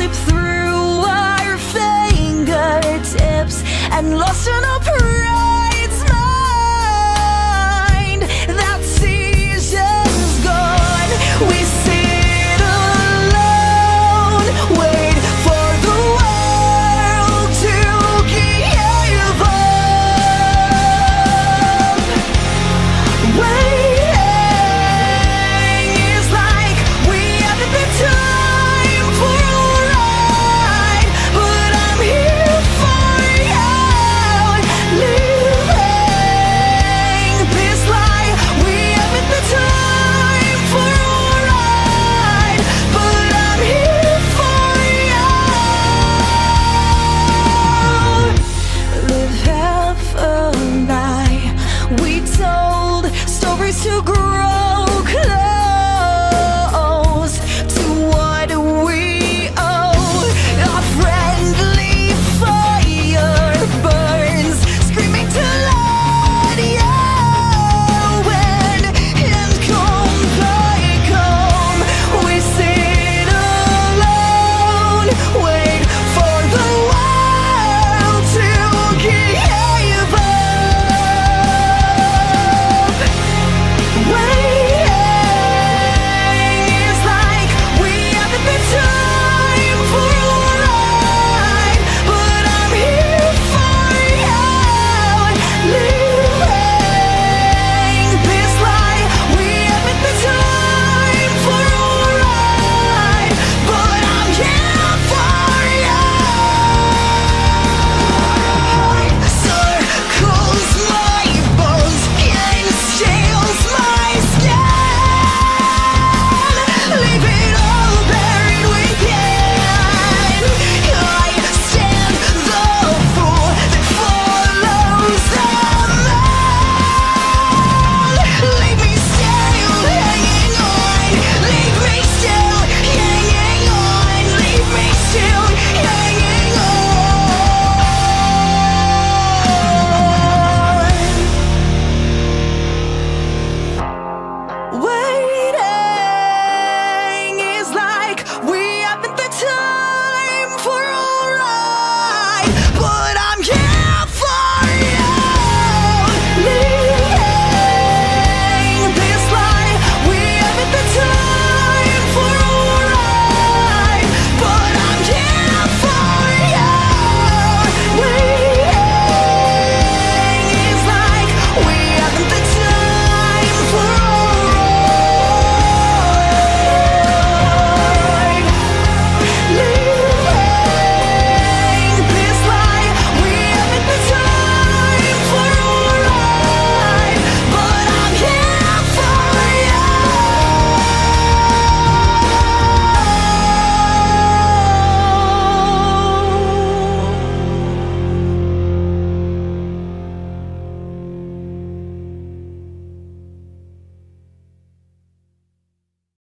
slip through our fingertips and lost in to grow.